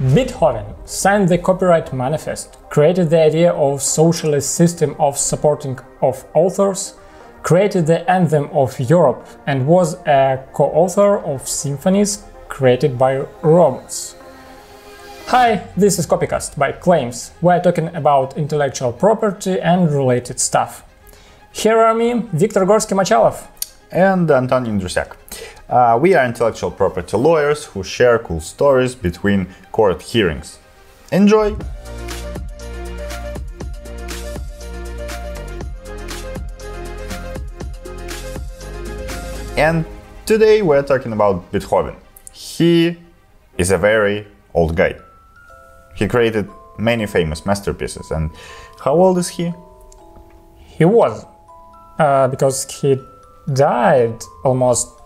Beethoven signed the Copyright Manifest, created the idea of socialist system of supporting of authors, created the Anthem of Europe and was a co-author of symphonies created by robots. Hi, this is Copycast by Claims, we're talking about intellectual property and related stuff. Here are me, Viktor Gorsky-Mochalov. And Anton Indrusiak. Uh, we are intellectual property lawyers who share cool stories between court hearings. Enjoy! And today we're talking about Beethoven. He is a very old guy. He created many famous masterpieces. And how old is he? He was, uh, because he died almost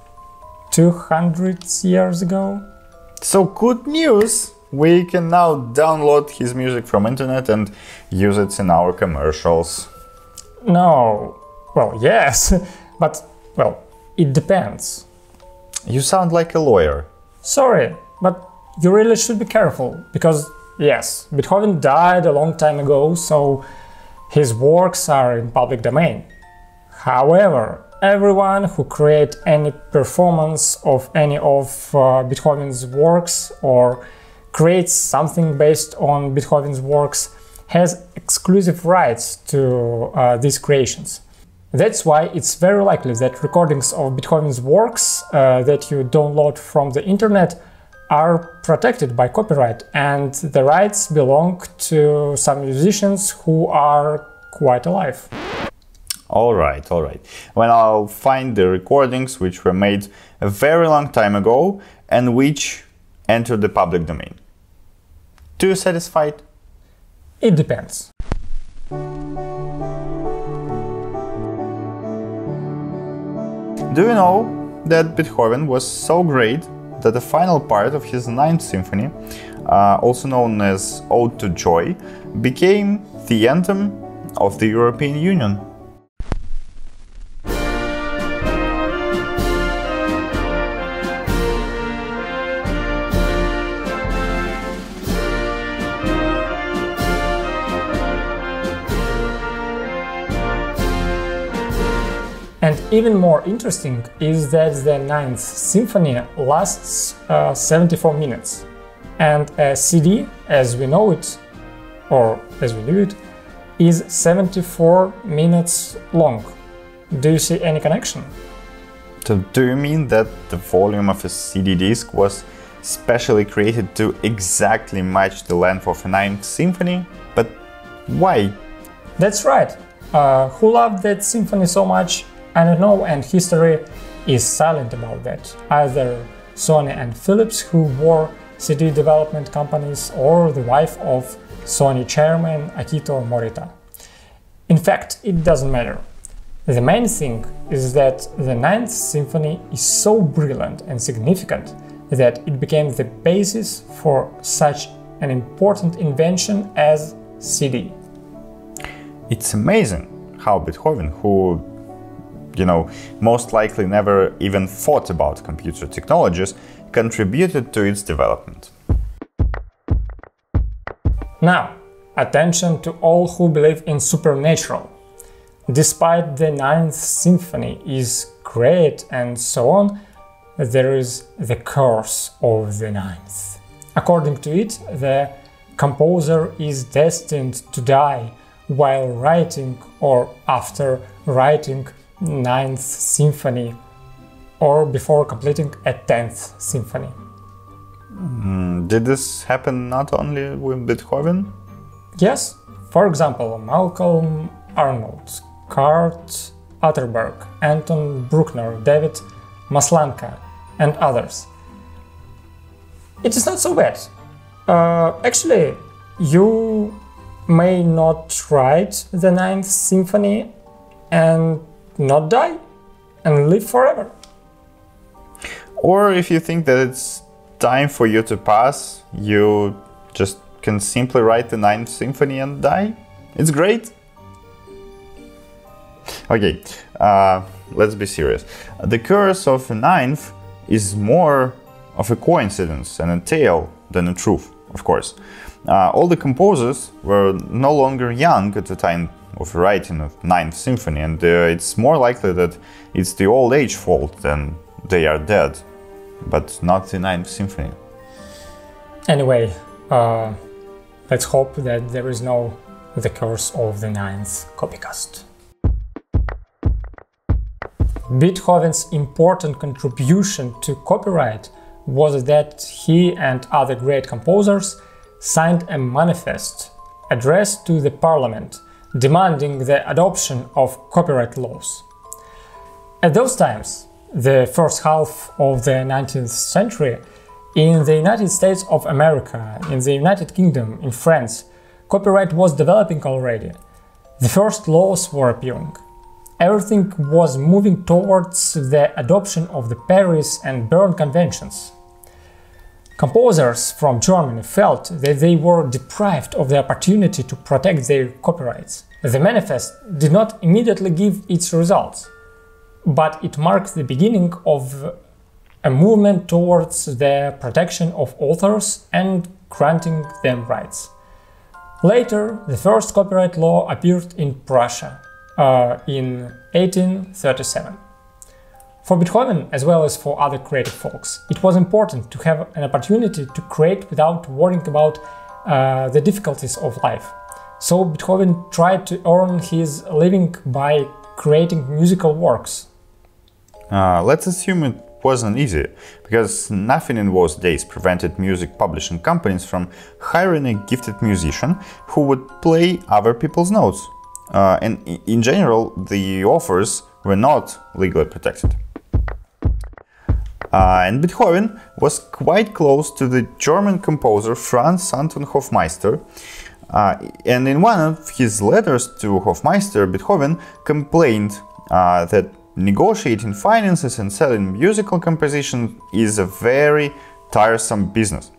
200 years ago. So good news! We can now download his music from internet and use it in our commercials. No, well, yes, but, well, it depends. You sound like a lawyer. Sorry, but you really should be careful, because, yes, Beethoven died a long time ago, so his works are in public domain. However, everyone who create any performance of any of uh, Beethoven's works or creates something based on Beethoven's works has exclusive rights to uh, these creations. That's why it's very likely that recordings of Beethoven's works uh, that you download from the internet are protected by copyright and the rights belong to some musicians who are quite alive. All right, all right. Well, I'll find the recordings which were made a very long time ago and which entered the public domain. Do you satisfied? It depends. Do you know that Beethoven was so great that the final part of his Ninth Symphony, uh, also known as Ode to Joy, became the anthem of the European Union? Even more interesting is that the Ninth Symphony lasts uh, 74 minutes, and a CD, as we know it, or as we knew it, is 74 minutes long. Do you see any connection? So do you mean that the volume of a CD disc was specially created to exactly match the length of a Ninth Symphony? But why? That's right. Uh, who loved that symphony so much? I don't know, and history is silent about that. Either Sony and Philips, who were CD development companies, or the wife of Sony chairman Akio Morita. In fact, it doesn't matter. The main thing is that the Ninth Symphony is so brilliant and significant that it became the basis for such an important invention as CD. It's amazing how Beethoven, who you know, most likely never even thought about computer technologies, contributed to its development. Now, attention to all who believe in supernatural. Despite the Ninth Symphony is great and so on, there is the curse of the Ninth. According to it, the composer is destined to die while writing or after writing Ninth Symphony or before completing a Tenth Symphony. Mm, did this happen not only with Beethoven? Yes, for example, Malcolm Arnold, Kurt Atterberg, Anton Bruckner, David Maslanka, and others. It is not so bad. Uh, actually, you may not write the Ninth Symphony and not die and live forever. Or if you think that it's time for you to pass, you just can simply write the Ninth Symphony and die. It's great. Okay, uh, let's be serious. The curse of the Ninth is more of a coincidence and a tale than a truth. of course. Uh, all the composers were no longer young at the time of writing of Ninth Symphony, and uh, it's more likely that it's the old age fault than they are dead, but not the Ninth Symphony. Anyway, uh, let's hope that there is no the curse of the ninth copycast. Beethoven's important contribution to copyright was that he and other great composers signed a manifest addressed to the parliament demanding the adoption of copyright laws. At those times, the first half of the 19th century, in the United States of America, in the United Kingdom, in France, copyright was developing already. The first laws were appearing. Everything was moving towards the adoption of the Paris and Berne conventions. Composers from Germany felt that they were deprived of the opportunity to protect their copyrights. The manifest did not immediately give its results, but it marked the beginning of a movement towards the protection of authors and granting them rights. Later, the first copyright law appeared in Prussia uh, in 1837. For Beethoven, as well as for other creative folks, it was important to have an opportunity to create without worrying about uh, the difficulties of life. So Beethoven tried to earn his living by creating musical works. Uh, let's assume it wasn't easy, because nothing in those days prevented music publishing companies from hiring a gifted musician who would play other people's notes. Uh, and in general, the offers were not legally protected. Uh, and Beethoven was quite close to the German composer Franz Anton Hofmeister. Uh, and in one of his letters to Hofmeister, Beethoven complained uh, that negotiating finances and selling musical composition is a very tiresome business.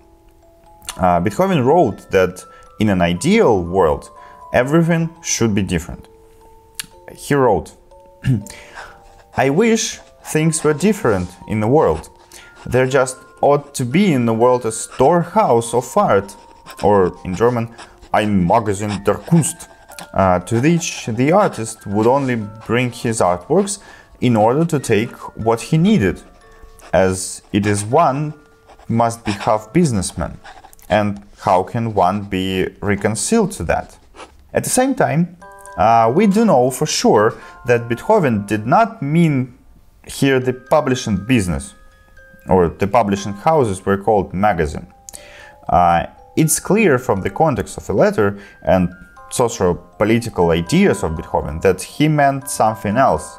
Uh, Beethoven wrote that in an ideal world, everything should be different. He wrote, I wish things were different in the world. There just ought to be in the world a storehouse of art, or in German, ein Magazin der Kunst, uh, to which the artist would only bring his artworks in order to take what he needed, as it is one must be half businessman. And how can one be reconciled to that? At the same time, uh, we do know for sure that Beethoven did not mean here the publishing business, or the publishing houses were called magazine. Uh, it's clear from the context of the letter and socio-political ideas of Beethoven that he meant something else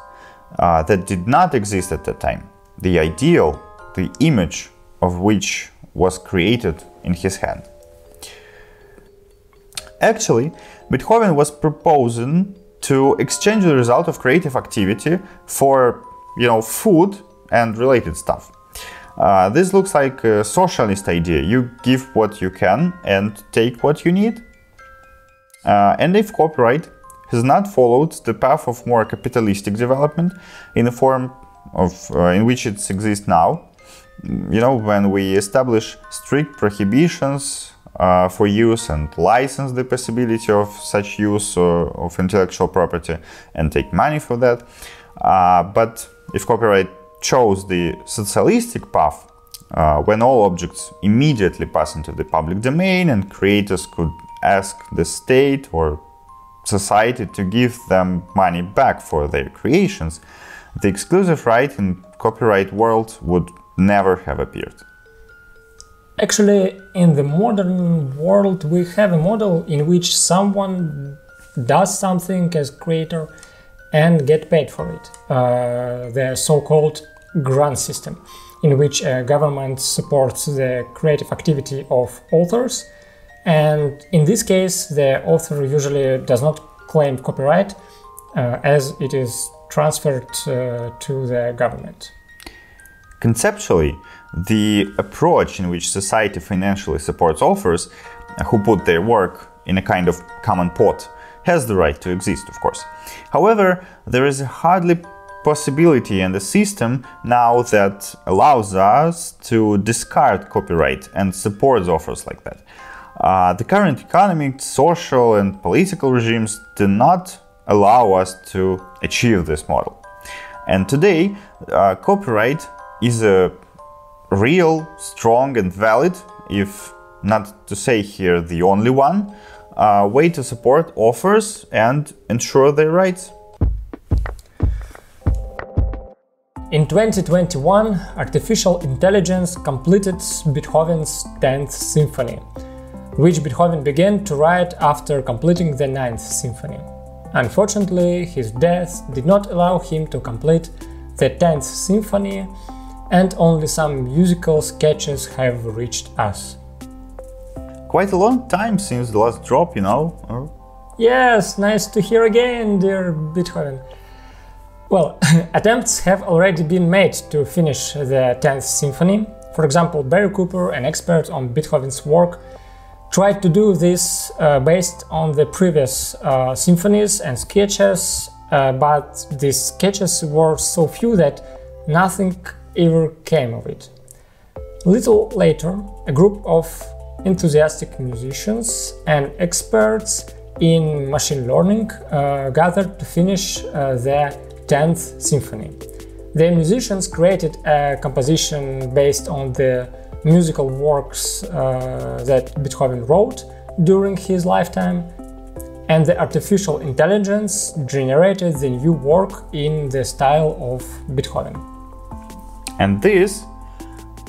uh, that did not exist at that time. The ideal, the image of which was created in his hand. Actually, Beethoven was proposing to exchange the result of creative activity for, you know, food and related stuff. Uh, this looks like a socialist idea. You give what you can and take what you need. Uh, and if copyright has not followed the path of more capitalistic development in the form of uh, in which it exists now. You know, when we establish strict prohibitions uh, for use and license the possibility of such use uh, of intellectual property and take money for that. Uh, but if copyright chose the socialistic path, uh, when all objects immediately pass into the public domain and creators could ask the state or society to give them money back for their creations, the exclusive right in copyright world would never have appeared. Actually, in the modern world, we have a model in which someone does something as creator and get paid for it. Uh, the so-called grant system, in which a government supports the creative activity of authors and in this case, the author usually does not claim copyright uh, as it is transferred uh, to the government. Conceptually, the approach in which society financially supports authors uh, who put their work in a kind of common pot has the right to exist, of course. However, there is hardly possibility in the system now that allows us to discard copyright and support offers like that. Uh, the current economic, social, and political regimes do not allow us to achieve this model. And today, uh, copyright is a real, strong, and valid, if not to say here the only one, uh, way to support authors and ensure their rights. In 2021, artificial intelligence completed Beethoven's 10th symphony, which Beethoven began to write after completing the 9th Symphony. Unfortunately, his death did not allow him to complete the 10th Symphony, and only some musical sketches have reached us. Quite a long time since the last drop, you know? Yes, nice to hear again, dear Beethoven. Well, attempts have already been made to finish the 10th Symphony. For example, Barry Cooper, an expert on Beethoven's work, tried to do this uh, based on the previous uh, symphonies and sketches, uh, but these sketches were so few that nothing ever came of it. Little later, a group of enthusiastic musicians and experts in machine learning uh, gathered to finish uh, the 10th Symphony. The musicians created a composition based on the musical works uh, that Beethoven wrote during his lifetime, and the artificial intelligence generated the new work in the style of Beethoven. And this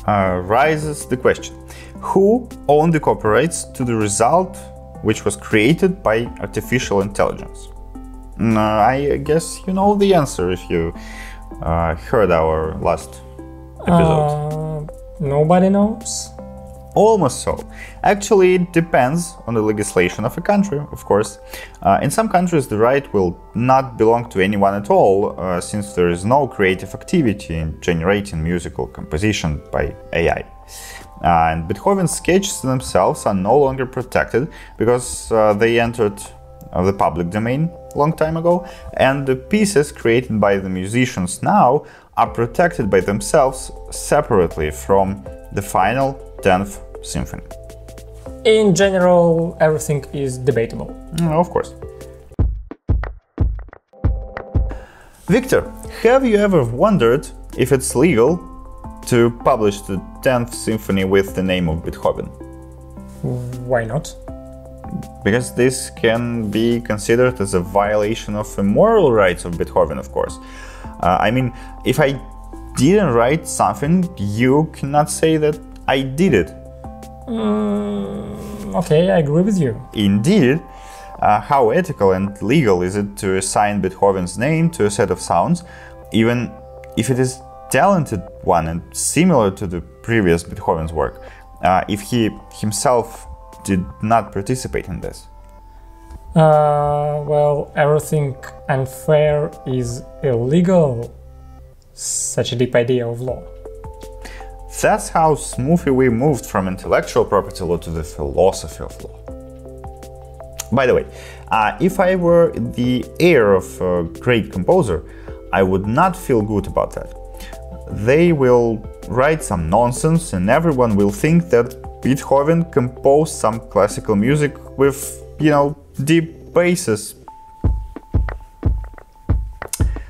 uh, raises the question who owned the copyrights to the result which was created by artificial intelligence? Mm, I guess you know the answer if you uh, heard our last episode. Uh, nobody knows. Almost so. Actually, it depends on the legislation of a country, of course. Uh, in some countries, the right will not belong to anyone at all, uh, since there is no creative activity in generating musical composition by AI. Uh, and Beethoven's sketches themselves are no longer protected because uh, they entered of the public domain long time ago, and the pieces created by the musicians now are protected by themselves separately from the final 10th symphony. In general, everything is debatable. Mm, of course. Victor, have you ever wondered if it's legal to publish the 10th symphony with the name of Beethoven? Why not? because this can be considered as a violation of the moral rights of Beethoven, of course. Uh, I mean, if I didn't write something, you cannot say that I did it. Mm, okay, I agree with you. Indeed. Uh, how ethical and legal is it to assign Beethoven's name to a set of sounds, even if it is talented one and similar to the previous Beethoven's work, uh, if he himself did not participate in this? Uh, well, everything unfair is illegal. Such a deep idea of law. That's how smoothly we moved from intellectual property law to the philosophy of law. By the way, uh, if I were the heir of a great composer, I would not feel good about that. They will write some nonsense and everyone will think that Beethoven composed some classical music with, you know, deep basses.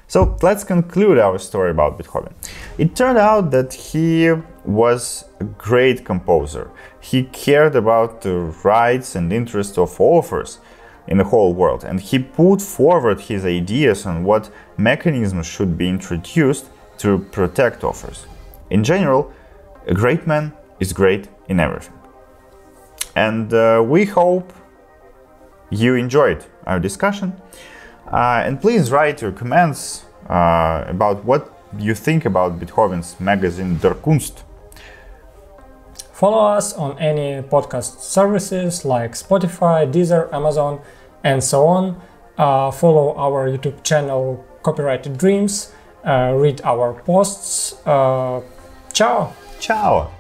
So let's conclude our story about Beethoven. It turned out that he was a great composer. He cared about the rights and interests of authors in the whole world, and he put forward his ideas on what mechanisms should be introduced to protect offers. In general, a great man is great in everything. And uh, we hope you enjoyed our discussion. Uh, and please write your comments uh, about what you think about Beethoven's Magazin der Kunst. Follow us on any podcast services like Spotify, Deezer, Amazon, and so on. Uh, follow our YouTube channel Copyrighted Dreams. Uh, read our posts. Uh, ciao! Ciao!